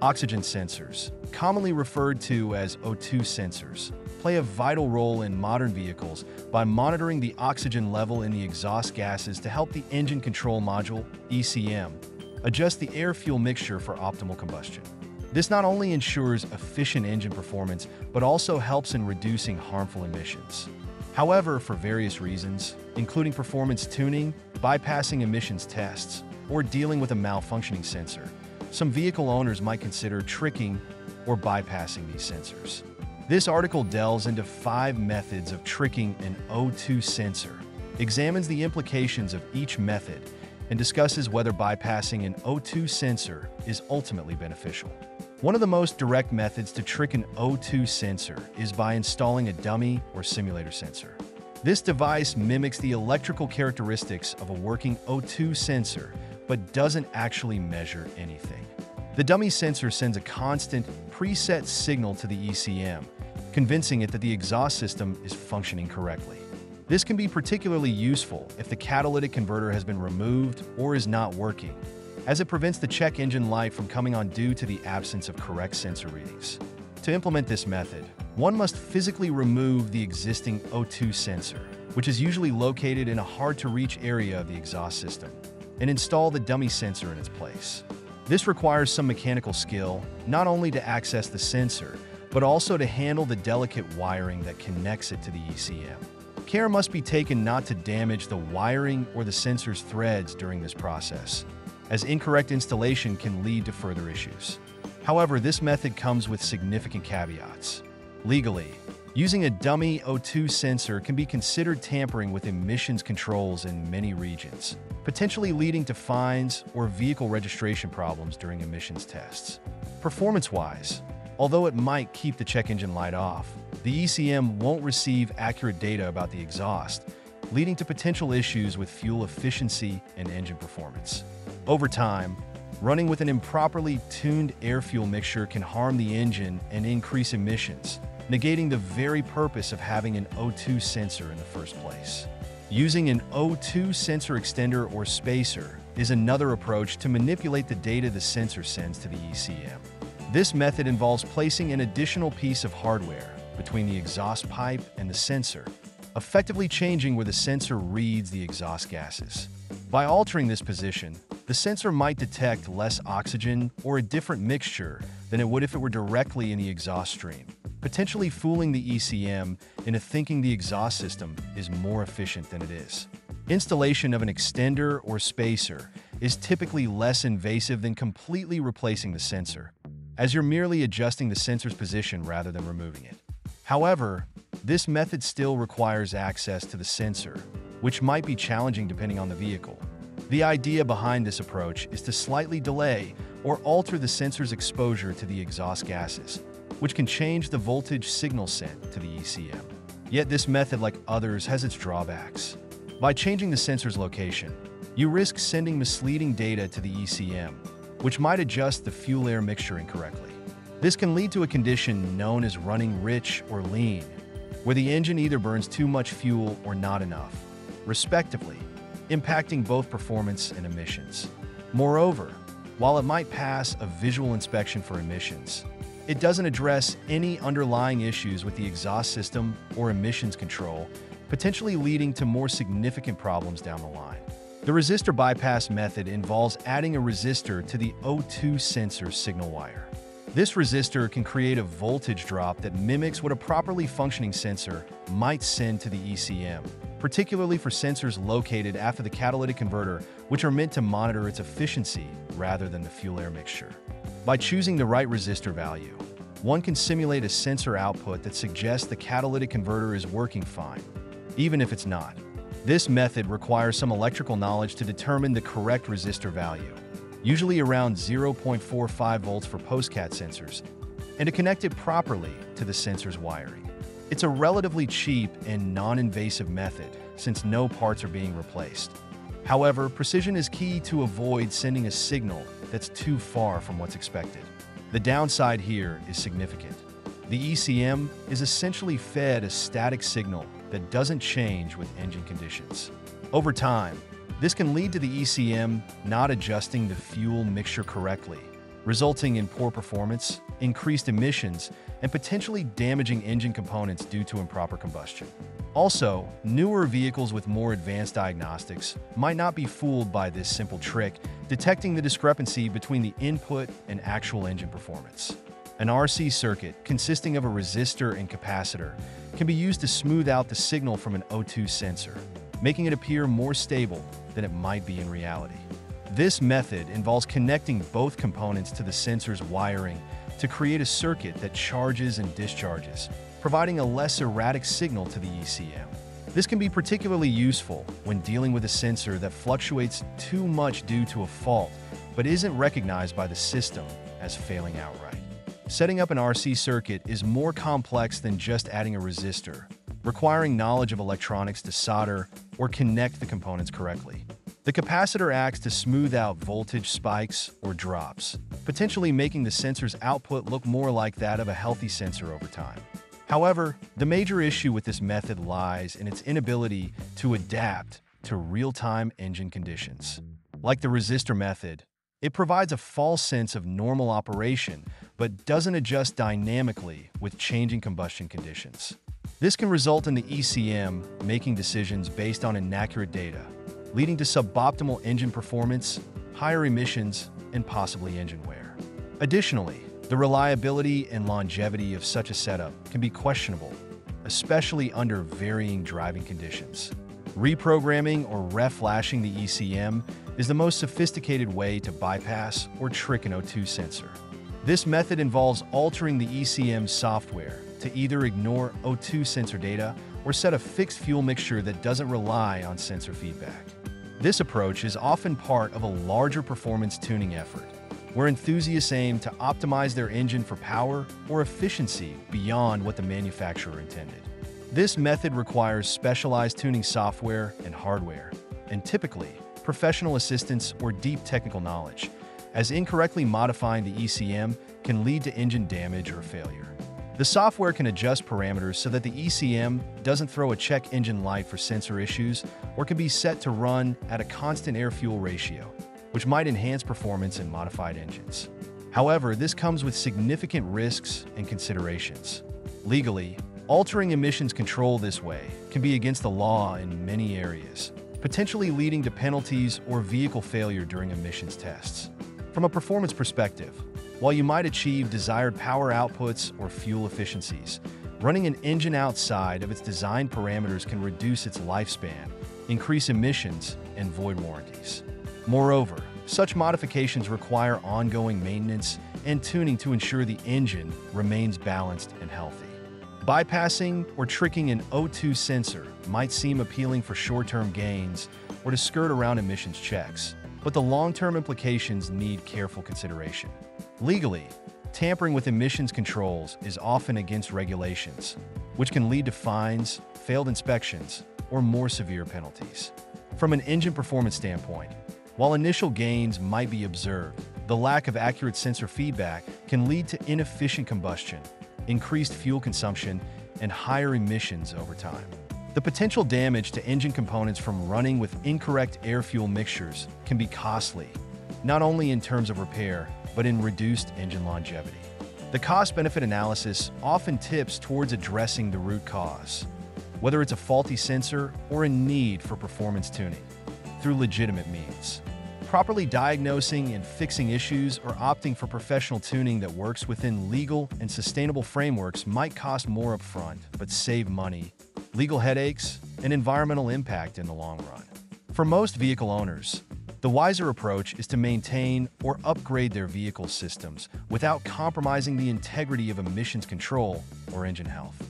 Oxygen sensors, commonly referred to as O2 sensors, play a vital role in modern vehicles by monitoring the oxygen level in the exhaust gases to help the Engine Control Module, ECM, adjust the air-fuel mixture for optimal combustion. This not only ensures efficient engine performance, but also helps in reducing harmful emissions. However, for various reasons, including performance tuning, bypassing emissions tests, or dealing with a malfunctioning sensor, some vehicle owners might consider tricking or bypassing these sensors. This article delves into five methods of tricking an O2 sensor, examines the implications of each method, and discusses whether bypassing an O2 sensor is ultimately beneficial. One of the most direct methods to trick an O2 sensor is by installing a dummy or simulator sensor. This device mimics the electrical characteristics of a working O2 sensor, but doesn't actually measure anything. The dummy sensor sends a constant, preset signal to the ECM, convincing it that the exhaust system is functioning correctly. This can be particularly useful if the catalytic converter has been removed or is not working, as it prevents the check engine light from coming on due to the absence of correct sensor readings. To implement this method, one must physically remove the existing O2 sensor, which is usually located in a hard-to-reach area of the exhaust system, and install the dummy sensor in its place. This requires some mechanical skill, not only to access the sensor, but also to handle the delicate wiring that connects it to the ECM. Care must be taken not to damage the wiring or the sensor's threads during this process, as incorrect installation can lead to further issues. However, this method comes with significant caveats. Legally, using a dummy O2 sensor can be considered tampering with emissions controls in many regions, potentially leading to fines or vehicle registration problems during emissions tests. Performance-wise, although it might keep the check engine light off, the ECM won't receive accurate data about the exhaust, leading to potential issues with fuel efficiency and engine performance. Over time, running with an improperly tuned air-fuel mixture can harm the engine and increase emissions, negating the very purpose of having an O2 sensor in the first place. Using an O2 sensor extender or spacer is another approach to manipulate the data the sensor sends to the ECM. This method involves placing an additional piece of hardware between the exhaust pipe and the sensor, effectively changing where the sensor reads the exhaust gases. By altering this position, the sensor might detect less oxygen or a different mixture than it would if it were directly in the exhaust stream, potentially fooling the ECM into thinking the exhaust system is more efficient than it is. Installation of an extender or spacer is typically less invasive than completely replacing the sensor, as you're merely adjusting the sensor's position rather than removing it. However, this method still requires access to the sensor, which might be challenging depending on the vehicle. The idea behind this approach is to slightly delay or alter the sensor's exposure to the exhaust gases, which can change the voltage signal sent to the ECM. Yet this method, like others, has its drawbacks. By changing the sensor's location, you risk sending misleading data to the ECM, which might adjust the fuel-air mixture incorrectly. This can lead to a condition known as running rich or lean, where the engine either burns too much fuel or not enough, respectively, impacting both performance and emissions. Moreover, while it might pass a visual inspection for emissions, it doesn't address any underlying issues with the exhaust system or emissions control, potentially leading to more significant problems down the line. The resistor bypass method involves adding a resistor to the O2 sensor signal wire. This resistor can create a voltage drop that mimics what a properly functioning sensor might send to the ECM, particularly for sensors located after the catalytic converter, which are meant to monitor its efficiency rather than the fuel-air mixture. By choosing the right resistor value, one can simulate a sensor output that suggests the catalytic converter is working fine, even if it's not. This method requires some electrical knowledge to determine the correct resistor value, usually around 0.45 volts for post-cat sensors, and to connect it properly to the sensor's wiring. It's a relatively cheap and non-invasive method since no parts are being replaced. However, precision is key to avoid sending a signal that's too far from what's expected. The downside here is significant. The ECM is essentially fed a static signal that doesn't change with engine conditions. Over time, this can lead to the ECM not adjusting the fuel mixture correctly, resulting in poor performance, increased emissions, and potentially damaging engine components due to improper combustion. Also, newer vehicles with more advanced diagnostics might not be fooled by this simple trick, detecting the discrepancy between the input and actual engine performance. An RC circuit, consisting of a resistor and capacitor, can be used to smooth out the signal from an O2 sensor, making it appear more stable than it might be in reality. This method involves connecting both components to the sensor's wiring to create a circuit that charges and discharges, providing a less erratic signal to the ECM. This can be particularly useful when dealing with a sensor that fluctuates too much due to a fault, but isn't recognized by the system as failing outright. Setting up an RC circuit is more complex than just adding a resistor, requiring knowledge of electronics to solder or connect the components correctly. The capacitor acts to smooth out voltage spikes or drops, potentially making the sensor's output look more like that of a healthy sensor over time. However, the major issue with this method lies in its inability to adapt to real-time engine conditions. Like the resistor method, it provides a false sense of normal operation but doesn't adjust dynamically with changing combustion conditions. This can result in the ECM making decisions based on inaccurate data, leading to suboptimal engine performance, higher emissions, and possibly engine wear. Additionally, the reliability and longevity of such a setup can be questionable, especially under varying driving conditions. Reprogramming or reflashing the ECM is the most sophisticated way to bypass or trick an O2 sensor. This method involves altering the ECM software to either ignore O2 sensor data or set a fixed fuel mixture that doesn't rely on sensor feedback. This approach is often part of a larger performance tuning effort, where enthusiasts aim to optimize their engine for power or efficiency beyond what the manufacturer intended. This method requires specialized tuning software and hardware, and typically, professional assistance or deep technical knowledge, as incorrectly modifying the ECM can lead to engine damage or failure. The software can adjust parameters so that the ECM doesn't throw a check engine light for sensor issues or can be set to run at a constant air-fuel ratio, which might enhance performance in modified engines. However, this comes with significant risks and considerations. Legally, altering emissions control this way can be against the law in many areas, potentially leading to penalties or vehicle failure during emissions tests. From a performance perspective, while you might achieve desired power outputs or fuel efficiencies, running an engine outside of its design parameters can reduce its lifespan, increase emissions, and void warranties. Moreover, such modifications require ongoing maintenance and tuning to ensure the engine remains balanced and healthy. Bypassing or tricking an O2 sensor might seem appealing for short-term gains or to skirt around emissions checks, but the long-term implications need careful consideration. Legally, tampering with emissions controls is often against regulations, which can lead to fines, failed inspections, or more severe penalties. From an engine performance standpoint, while initial gains might be observed, the lack of accurate sensor feedback can lead to inefficient combustion, increased fuel consumption, and higher emissions over time. The potential damage to engine components from running with incorrect air-fuel mixtures can be costly, not only in terms of repair, but in reduced engine longevity. The cost-benefit analysis often tips towards addressing the root cause, whether it's a faulty sensor or a need for performance tuning, through legitimate means. Properly diagnosing and fixing issues or opting for professional tuning that works within legal and sustainable frameworks might cost more upfront, but save money, legal headaches, and environmental impact in the long run. For most vehicle owners, the wiser approach is to maintain or upgrade their vehicle systems without compromising the integrity of emissions control or engine health.